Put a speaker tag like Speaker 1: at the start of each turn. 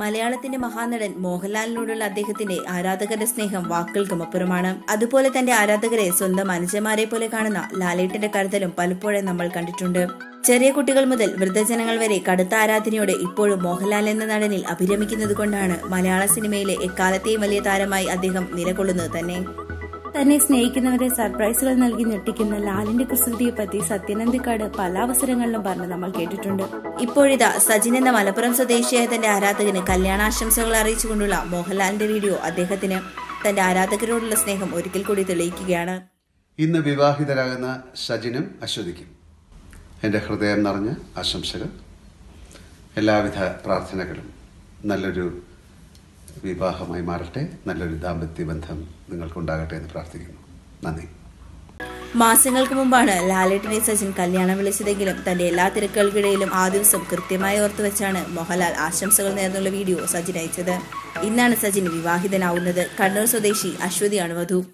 Speaker 1: മലയാളത്തിന്റെ മഹാനടൻ മോഹൻലാലിനോടുള്ള അദ്ദേഹത്തിന്റെ ആരാധകരുടെ സ്നേഹം വാക്കുകൾക്കും അപ്പുറമാണ്. അതുപോലെ തന്റെ ആരാധകരെ സ്വന്തം അനുജന്മാരെ പോലെ കാണുന്ന ലാലേട്ടന്റെ കരുതലും പലപ്പോഴും നമ്മൾ കണ്ടിട്ടുണ്ട്. ചെറിയ കുട്ടികൾ മുതൽ വൃദ്ധജനങ്ങൾ വരെ കടുത്ത ആരാധനയോടെ ഇപ്പോഴും മോഹൻലാൽ എന്ന നടനിൽ അഭിരമിക്കുന്നത് കൊണ്ടാണ് മലയാള സിനിമയിലെ എക്കാലത്തെയും വലിയ താരമായി അദ്ദേഹം നിലകൊള്ളുന്നത് തന്നെ.
Speaker 2: തന്നെ സ്നേഹിക്കുന്നവരെ സർപ്രൈസുകൾ നൽകി ഞെട്ടിക്കുന്ന ലാലിന്റെ കുസൃതിയെ പറ്റി സത്യനന്ദിക്കാട് പല അവസരങ്ങളിലും പറഞ്ഞ് നമ്മൾ കേട്ടിട്ടുണ്ട്.
Speaker 1: ഇപ്പോഴിതാ സജിൻ എന്ന മലപ്പുറം സ്വദേശിയായ തന്റെ ആരാധകന് കല്യാണാശംസകൾ അറിയിച്ചുകൊണ്ടുള്ള മോഹൻലാലിന്റെ വീഡിയോ അദ്ദേഹത്തിന്. തന്റെ ആരാധകരോടുള്ള സ്നേഹം ഒരിക്കൽ കൂടി തെളിയിക്കുകയാണ്.
Speaker 3: ഇന്ന് വിവാഹിതരാകുന്ന സജിനും അശ്വതിക്കും എന്റെ ഹൃദയം നിറഞ്ഞ ആശംസകൾ. എല്ലാവിധ പ്രാർത്ഥനകളും നല്ലൊരു വിവാഹമായി മാറട്ടെ. നല്ലൊരു ദാമ്പത്യ ബന്ധം നിങ്ങൾക്കുണ്ടാകട്ടെ എന്ന് പ്രാർത്ഥിക്കുന്നു. നന്ദി.
Speaker 1: മാസങ്ങൾക്ക് മുമ്പാണ് ലാലേട്ടനെ സച്ചിൻ കല്യാണം വിളിച്ചതെങ്കിലും തന്റെ എല്ലാ തിരക്കുകൾക്കിടയിലും ആ ദിവസം കൃത്യമായി ഓർത്തുവെച്ചാണ് മോഹൻലാൽ ആശംസകൾ നേർന്നുള്ള വീഡിയോ സച്ചിൻ അയച്ചത്. ഇന്നാണ് സച്ചിൻ വിവാഹിതനാവുന്നത്. കണ്ണൂർ സ്വദേശി അശ്വതിയാണ് വധു.